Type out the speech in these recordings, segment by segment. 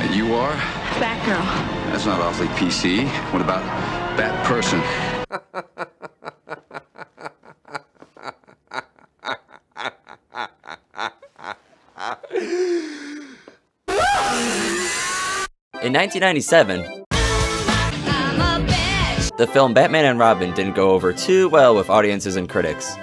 And you are? Batgirl. That's not awfully PC. What about Bat Person? In 1997, the film Batman and Robin didn't go over too well with audiences and critics.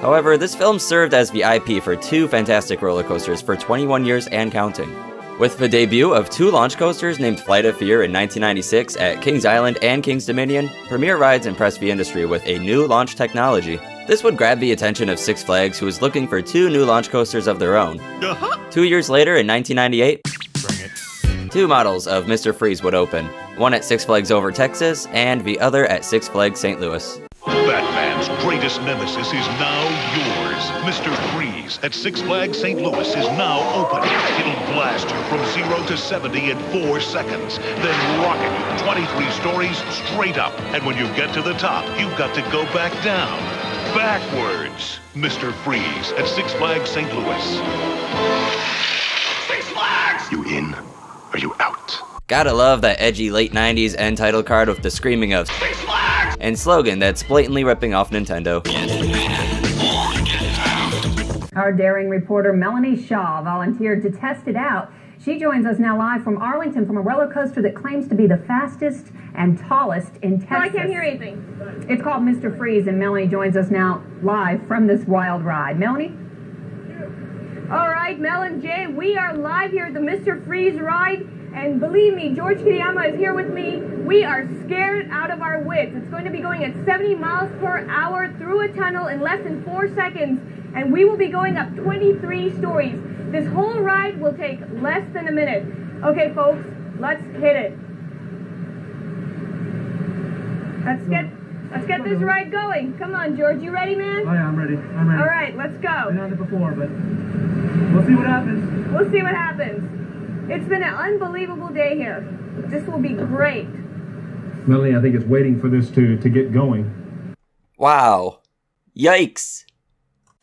However, this film served as the IP for two fantastic roller coasters for 21 years and counting. With the debut of two launch coasters named Flight of Fear in 1996 at Kings Island and Kings Dominion, Premier Rides impressed the industry with a new launch technology. This would grab the attention of Six Flags, who was looking for two new launch coasters of their own. Uh-huh. Two years later, in 1998, two models of Mr. Freeze would open, one at Six Flags Over Texas and the other at Six Flags St. Louis. Batman's greatest nemesis is now yours. Mr. Freeze at Six Flags St. Louis is now open. It'll blast you from 0 to 70 in 4 seconds, then rocket you 23 stories straight up. And when you get to the top, you've got to go back down. Backwards. Mr. Freeze at Six Flags St. Louis. Six Flags! You in? Are you out? Gotta love that edgy late 90s end title card with the screaming of Six Flags! and slogan that's blatantly ripping off Nintendo. Our daring reporter Melanie Shaw volunteered to test it out. She joins us now live from Arlington from a roller coaster that claims to be the fastest and tallest in Texas. I can't hear anything. It's called Mr. Freeze, and Melanie joins us now live from this wild ride. Melanie? All right, Mel and Jay, we are live here at the Mr. Freeze ride. And believe me, George Kitayama is here with me. We are scared out of our wits. It's going to be going at 70 miles per hour through a tunnel in less than four seconds. And we will be going up 23 stories. This whole ride will take less than a minute. Okay, folks, let's hit it. Let's get let's get this ride going. Come on, George. You ready, man? Oh yeah, I'm ready. I'm ready. All right, let's go. Been on it before, but we'll see what happens. We'll see what happens. It's been an unbelievable day here. This will be great. Melanie, I think it's waiting for this to to get going. Wow. Yikes.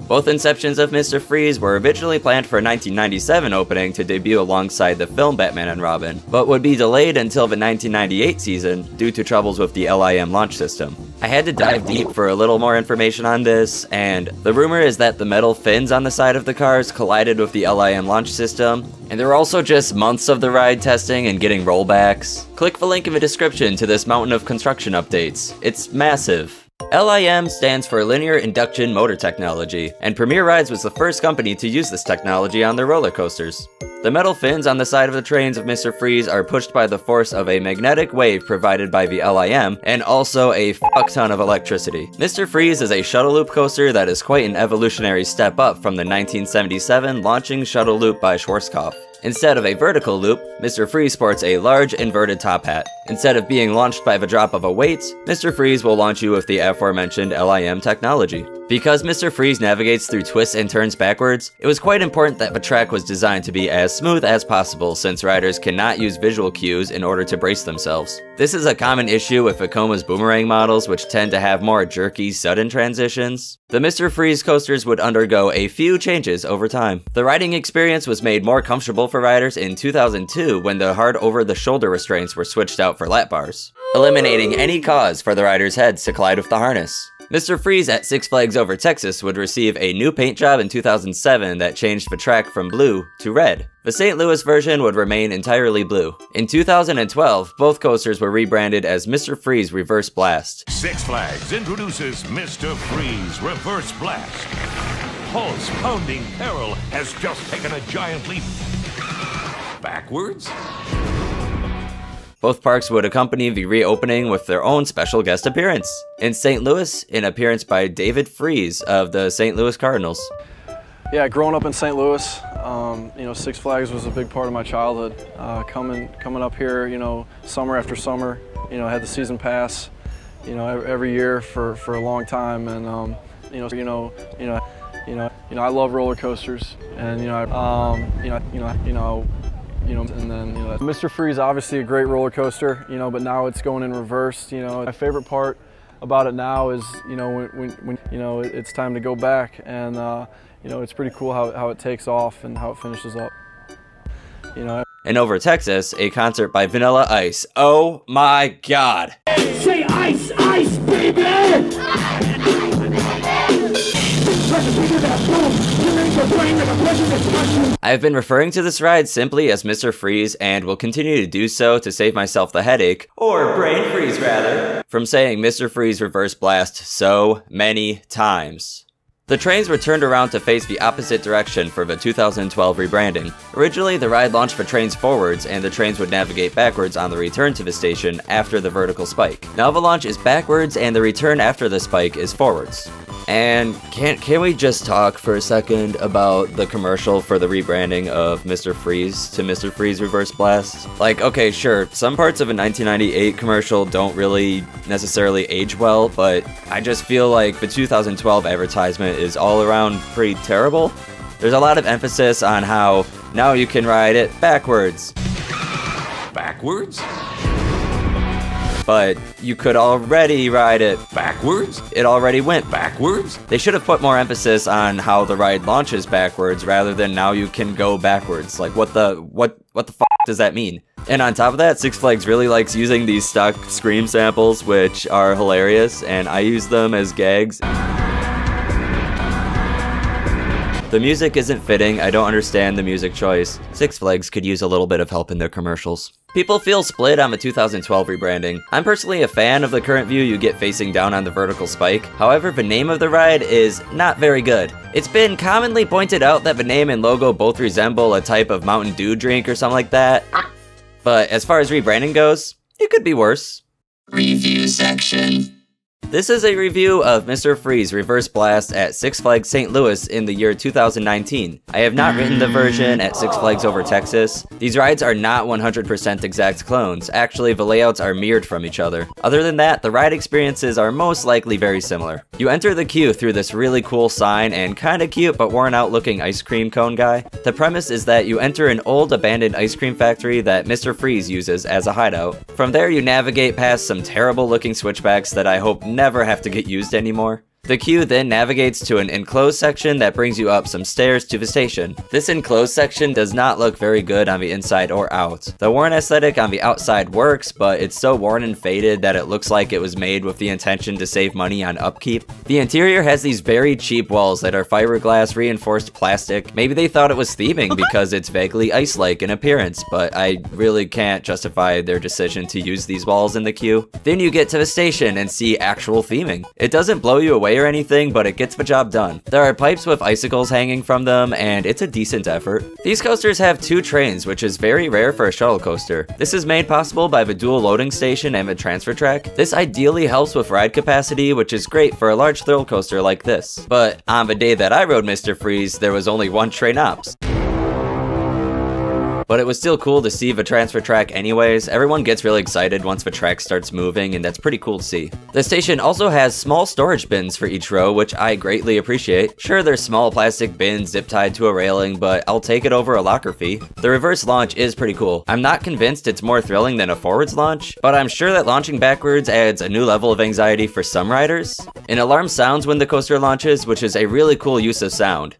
Both inceptions of Mr. Freeze were originally planned for a 1997 opening to debut alongside the film Batman and Robin, but would be delayed until the 1998 season due to troubles with the LIM launch system. I had to dive deep for a little more information on this, and the rumor is that the metal fins on the side of the cars collided with the LIM launch system, and there were also just months of the ride testing and getting rollbacks. Click the link in the description to this mountain of construction updates. It's massive. LIM stands for Linear Induction Motor Technology, and Premier Rides was the first company to use this technology on their roller coasters. The metal fins on the side of the trains of Mr. Freeze are pushed by the force of a magnetic wave provided by the LIM, and also a fuck ton of electricity. Mr. Freeze is a shuttle loop coaster that is quite an evolutionary step up from the 1977 launching shuttle loop by Schwarzkopf. Instead of a vertical loop, Mr. Freeze sports a large inverted top hat. Instead of being launched by the drop of a weight, Mr. Freeze will launch you with the aforementioned LIM technology. Because Mr. Freeze navigates through twists and turns backwards, it was quite important that the track was designed to be as smooth as possible since riders cannot use visual cues in order to brace themselves. This is a common issue with Vekoma's boomerang models which tend to have more jerky, sudden transitions. The Mr. Freeze coasters would undergo a few changes over time. The riding experience was made more comfortable for riders in 2002 when the hard over-the-shoulder restraints were switched out for lap bars, eliminating any cause for the riders' heads to collide with the harness. Mr. Freeze at Six Flags Over Texas would receive a new paint job in 2007 that changed the track from blue to red. The St. Louis version would remain entirely blue. In 2012, both coasters were rebranded as Mr. Freeze Reverse Blast. Six Flags introduces Mr. Freeze Reverse Blast. Pulse pounding peril has just taken a giant leap backwards. Both parks would accompany the reopening with their own special guest appearance. In St. Louis, an appearance by David Freese of the St. Louis Cardinals. Yeah, growing up in St. Louis, um, you know, Six Flags was a big part of my childhood. Uh, coming, coming up here, you know, summer after summer, you know, had the season pass, you know, every, every year for, for a long time, and um, you know, you know, you know, you know, you know, I love roller coasters, and you know, um, you know, you know, you know, you know, and then you know, Mr. Freeze, obviously a great roller coaster, you know, but now it's going in reverse. You know, my favorite part about it now is, you know, when, when, when you know it's time to go back, and uh, you know, it's pretty cool how how it takes off and how it finishes up. You know, And over Texas, a concert by Vanilla Ice. Oh my god. Say ice, ice, baby! I have been referring to this ride simply as Mr. Freeze and will continue to do so to save myself the headache, or brain freeze rather, from saying Mr. Freeze Reverse Blast so many times. The trains were turned around to face the opposite direction for the 2012 rebranding. Originally, the ride launched for trains forwards, and the trains would navigate backwards on the return to the station after the vertical spike. Now the launch is backwards, and the return after the spike is forwards. And can can we just talk for a second about the commercial for the rebranding of Mr. Freeze to Mr. Freeze Reverse Blast? Like, okay, sure, some parts of a 1998 commercial don't really necessarily age well, but I just feel like the 2012 advertisement is all around pretty terrible. There's a lot of emphasis on how now you can ride it backwards. Backwards? But you could already ride it backwards. It already went backwards. They should have put more emphasis on how the ride launches backwards rather than now you can go backwards. Like what the what what the fuck does that mean? And on top of that, Six Flags really likes using these stock Scream samples, which are hilarious, and I use them as gags. The music isn't fitting, I don't understand the music choice. Six Flags could use a little bit of help in their commercials. People feel split on the 2012 rebranding. I'm personally a fan of the current view you get facing down on the vertical spike, however the name of the ride is not very good. It's been commonly pointed out that the name and logo both resemble a type of Mountain Dew drink or something like that, but as far as rebranding goes, it could be worse. Review section. This is a review of Mr. Freeze Reverse Blast at Six Flags St. Louis in the year 2019. I have not written the version at Six Flags Over Texas. These rides are not 100% exact clones, actually the layouts are mirrored from each other. Other than that, the ride experiences are most likely very similar. You enter the queue through this really cool sign and kinda cute but worn out looking ice cream cone guy. The premise is that you enter an old abandoned ice cream factory that Mr. Freeze uses as a hideout. From there you navigate past some terrible looking switchbacks that I hope never have to get used anymore. The queue then navigates to an enclosed section that brings you up some stairs to the station. This enclosed section does not look very good on the inside or out. The worn aesthetic on the outside works, but it's so worn and faded that it looks like it was made with the intention to save money on upkeep. The interior has these very cheap walls that are fiberglass reinforced plastic. Maybe they thought it was theming because it's vaguely ice-like in appearance, but I really can't justify their decision to use these walls in the queue. Then you get to the station and see actual theming. It doesn't blow you away or anything, but it gets the job done. There are pipes with icicles hanging from them, and it's a decent effort. These coasters have two trains, which is very rare for a shuttle coaster. This is made possible by the dual loading station and the transfer track. This ideally helps with ride capacity, which is great for a large thrill coaster like this. But on the day that I rode Mr. Freeze, there was only one train ops. But it was still cool to see the transfer track anyways. Everyone gets really excited once the track starts moving, and that's pretty cool to see. The station also has small storage bins for each row, which I greatly appreciate. Sure, they're small plastic bins zip tied to a railing, but I'll take it over a locker fee. The reverse launch is pretty cool. I'm not convinced it's more thrilling than a forwards launch, but I'm sure that launching backwards adds a new level of anxiety for some riders. An alarm sounds when the coaster launches, which is a really cool use of sound.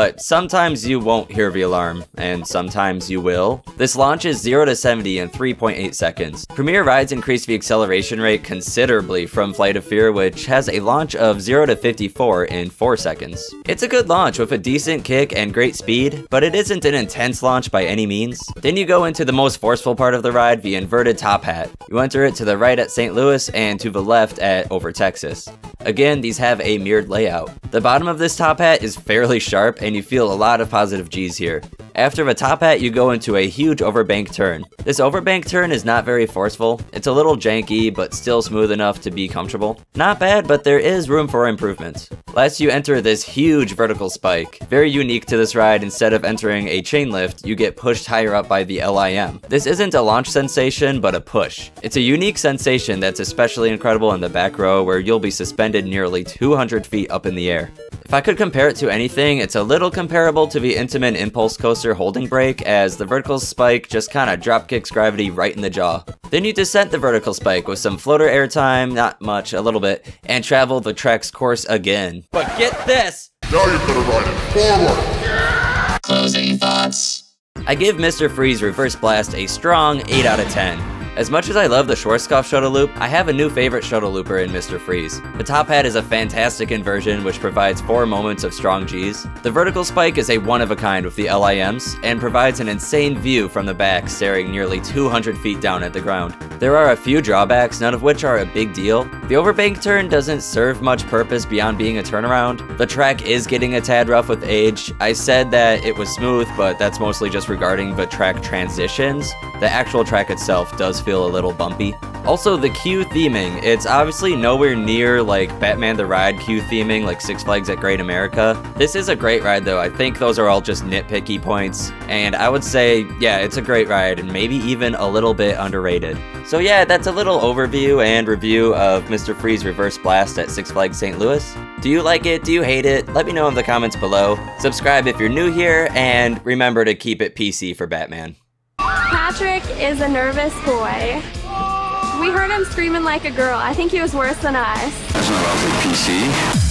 But sometimes you won't hear the alarm, and sometimes you will. This launches 0 to 70 in 3.8 seconds. Premier rides increase the acceleration rate considerably from Flight of Fear, which has a launch of 0 to 54 in 4 seconds. It's a good launch with a decent kick and great speed, but it isn't an intense launch by any means. Then you go into the most forceful part of the ride, the inverted top hat. You enter it to the right at St. Louis and to the left at Over Texas. Again, these have a mirrored layout. The bottom of this top hat is fairly sharp and you feel a lot of positive G's here. After the top hat, you go into a huge overbank turn. This overbank turn is not very forceful. It's a little janky, but still smooth enough to be comfortable. Not bad, but there is room for improvement. Last, you enter this huge vertical spike. Very unique to this ride, instead of entering a chain lift, you get pushed higher up by the LIM. This isn't a launch sensation, but a push. It's a unique sensation that's especially incredible in the back row where you'll be suspended nearly 200 feet up in the air. If I could compare it to anything, it's a little comparable to the Intamin Impulse Coaster holding brake, as the vertical spike just kinda drop kicks gravity right in the jaw. Then you descent the vertical spike with some floater airtime, not much, a little bit, and travel the track's course again. But get this! Now you better ride it forward! Closing thoughts. I give Mr. Freeze Reverse Blast a strong 8 out of 10. As much as I love the Schwarzkopf shuttle loop, I have a new favorite shuttle looper in Mr. Freeze. The top hat is a fantastic inversion which provides 4 moments of strong Gs. The vertical spike is a one of a kind with the LIMs, and provides an insane view from the back staring nearly 200 feet down at the ground. There are a few drawbacks, none of which are a big deal. The overbank turn doesn't serve much purpose beyond being a turnaround. The track is getting a tad rough with age. I said that it was smooth, but that's mostly just regarding the track transitions. The actual track itself does feel a little bumpy. Also, the queue theming, it's obviously nowhere near like Batman the Ride queue theming like Six Flags at Great America. This is a great ride though, I think those are all just nitpicky points, and I would say, yeah, it's a great ride and maybe even a little bit underrated. So yeah, that's a little overview and review of Mr. Freeze Reverse Blast at Six Flags St. Louis. Do you like it? Do you hate it? Let me know in the comments below. Subscribe if you're new here, and remember to keep it PC for Batman. Patrick is a nervous boy. We heard him screaming like a girl. I think he was worse than us. That's not PC.